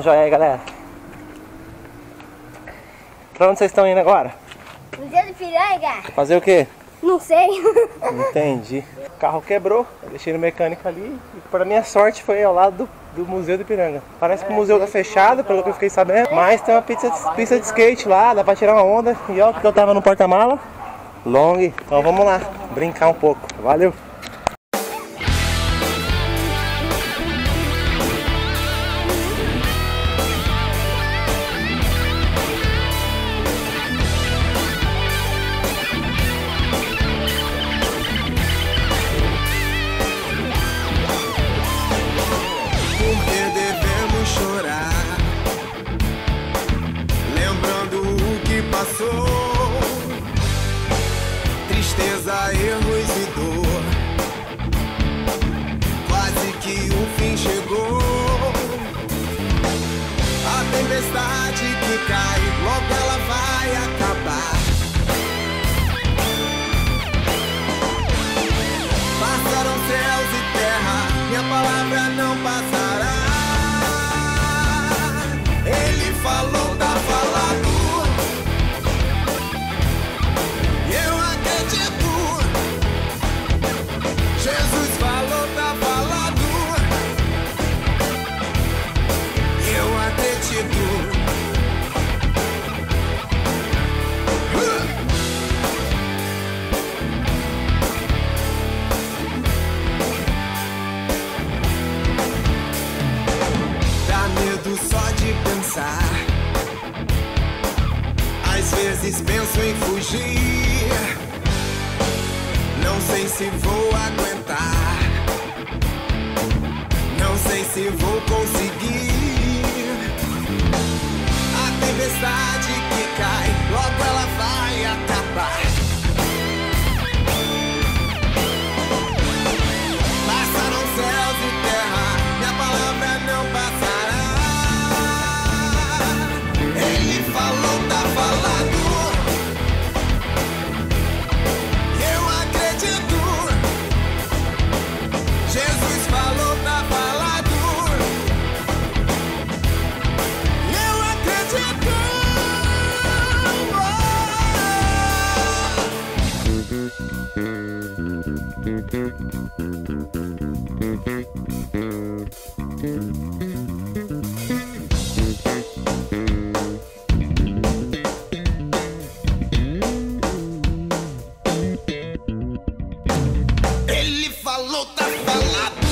Joia aí, galera. Pra onde vocês estão indo agora? Museu de Piranga? Fazer o quê? Não sei. Entendi. O carro quebrou, eu deixei no mecânico ali e para minha sorte foi ao lado do, do Museu de Piranga. Parece que o museu tá fechado, pelo que eu fiquei sabendo, mas tem uma pista, pista de skate lá, dá pra tirar uma onda. E ó, que eu tava no porta-mala, long. Então vamos lá, brincar um pouco. Valeu! Passou, tristeza, erros e dor. Quase que o fim chegou. A tempestade que cai, logo ela vai acabar. Passaram céus e terra, minha palavra não passará. Pensar. Às vezes penso em fugir. Não sei se vou aguentar. Não sei se vou conseguir. balada.